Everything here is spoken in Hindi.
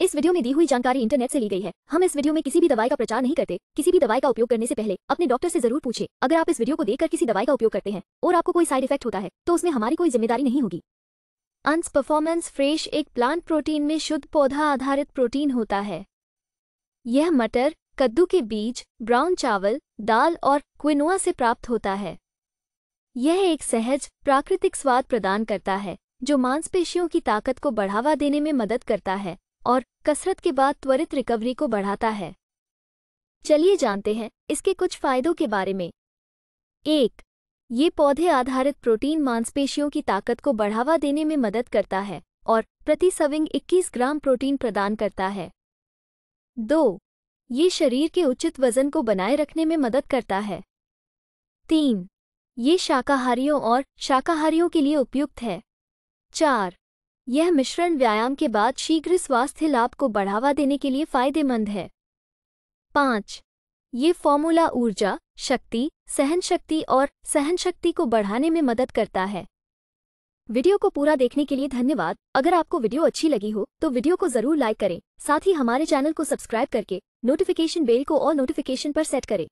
इस वीडियो में दी हुई जानकारी इंटरनेट से ली गई है। हम इस वीडियो में किसी भी दवाई का प्रचार नहीं करते। किसी भी दवाई का उपयोग करने से पहले अपने डॉक्टर से ज़रूर पूछे। अगर आप इस वीडियो को देखकर किसी दवाई का उपयोग करते हैं और आपको कोई साइड इफ़ेक्ट होता है तो उसमें हमारी कोई ज़िम्मेदारी नहीं होगी। अंस परफॉर्मेंस फ्रेश एक प्लांट प्रोटीन में शुद्ध पौधा आधारित प्रोटीन होता है। यह मटर, कद्दू के बीज ब्राउन चावल, दाल और क्विनोआ से प्राप्त होता है। यह एक सहज, प्राकृतिक स्वाद प्रदान करता है, जो मांसपेशियों की ताकत को बढ़ावा देने में मदद करता है। और कसरत के बाद त्वरित रिकवरी को बढ़ाता है। चलिए जानते हैं इसके कुछ फायदों के बारे में। एक, ये पौधे आधारित प्रोटीन मांसपेशियों की ताकत को बढ़ावा देने में मदद करता है और प्रति सविंग 21 ग्राम प्रोटीन प्रदान करता है। दो, ये शरीर के उचित वज़न को बनाए रखने में मदद करता है। तीन, ये शाकाहारियों और शाकाहारियों के लिए उपयुक्त है। चार यह मिश्रण व्यायाम के बाद शीघ्र स्वास्थ्य लाभ को बढ़ावा देने के लिए फ़ायदेमंद है। पाँच, ये फॉर्मूला ऊर्जा, शक्ति, सहनशक्ति और सहनशक्ति को बढ़ाने में मदद करता है। वीडियो को पूरा देखने के लिए धन्यवाद। अगर आपको वीडियो अच्छी लगी हो तो वीडियो को ज़रूर लाइक करें। साथ ही हमारे चैनल को सब्सक्राइब करके नोटिफिकेशन बेल को और नोटिफिकेशन पर सेट करें।